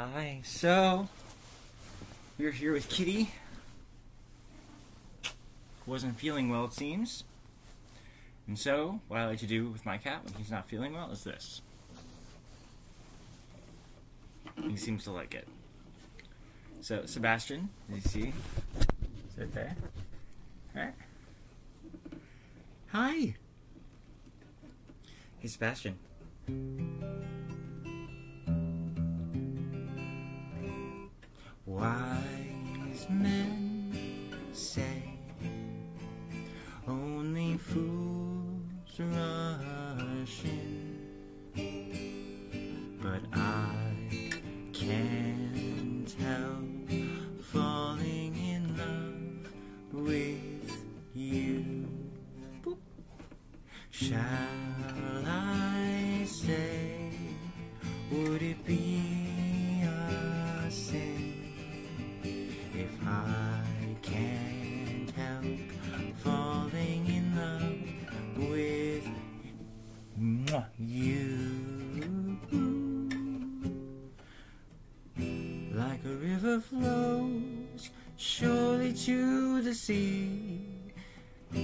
Hi. So, we're here with Kitty. Wasn't feeling well, it seems. And so, what I like to do with my cat when he's not feeling well is this. He seems to like it. So, Sebastian, as you see, is right there. Hi. Hey, Sebastian. Wise men say only fools rush in, but I can't help falling in love with you. Shall I say, would it be a sin? River flows surely to the sea.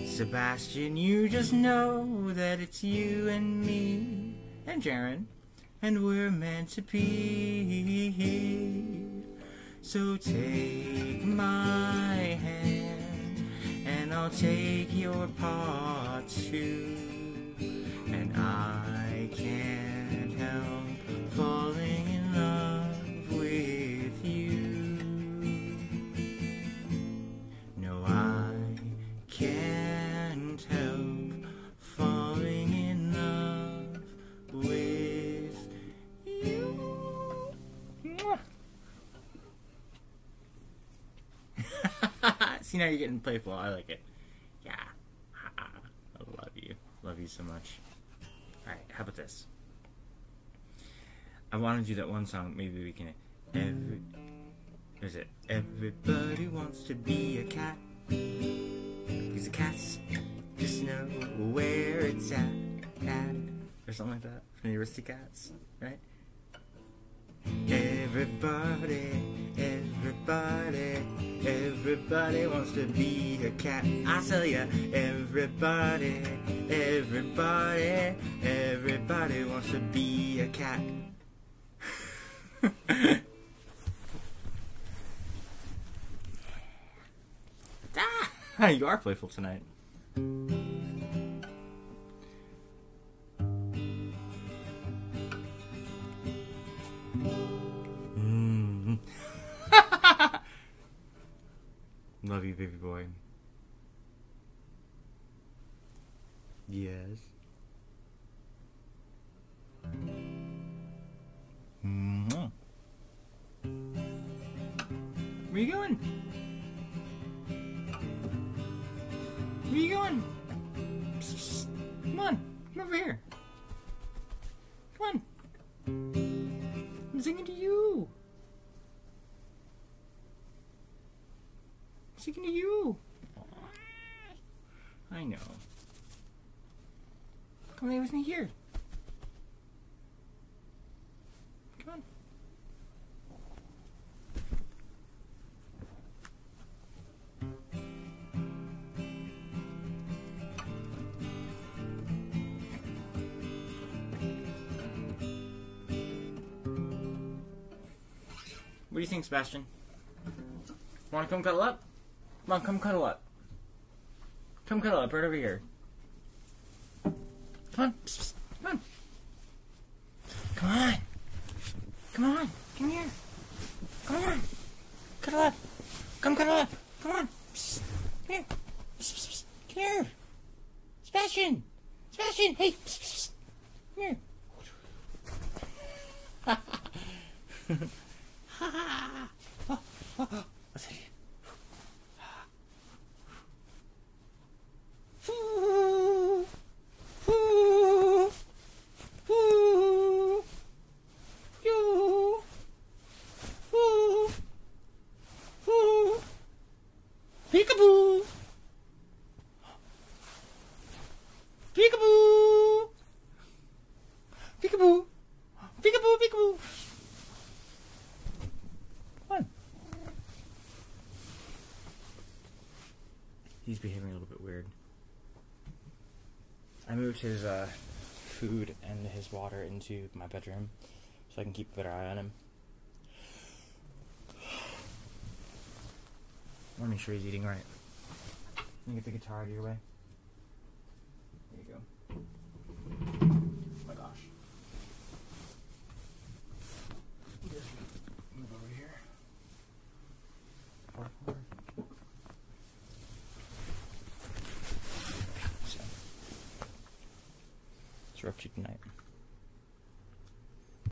Sebastian, you just know that it's you and me and Jaron, and we're meant to be. So take my hand, and I'll take your paw too. And I can't See now you're getting playful. I like it. Yeah. I love you. Love you so much. Alright, how about this? I want to do that one song. Maybe we can. Every. Is it? Everybody wants to be a cat. Because the cats just know where it's at. at or something like that. From the Aristocats, right? Everybody, everybody, everybody wants to be a cat. I tell ya, everybody, everybody, everybody wants to be a cat. ah, you are playful tonight. Love you, baby boy. Yes. Mwah. Where you going? Where you going? Come on, come over here. Come on. I'm singing to you. I'm to you. I know. Come lay with me here. Come on. What do you think, Sebastian? Want to come cuddle up? Come on, come cuddle up. Come cuddle up right over here. Come on. Come on. Come on. Come on. Come here. Come on. Cuddle up. Come cuddle up. Come on. Come here. Come here. Sebastian. Sebastian. Hey. Come here. Peekaboo! Peekaboo! Peekaboo! Peekaboo, peekaboo! One. He's behaving a little bit weird. I moved his uh, food and his water into my bedroom so I can keep a better eye on him. I want to make sure he's eating right. Let me get the guitar out of your way. There you go. Oh my gosh. Move over here. Forward, forward. So, it's we're to tonight.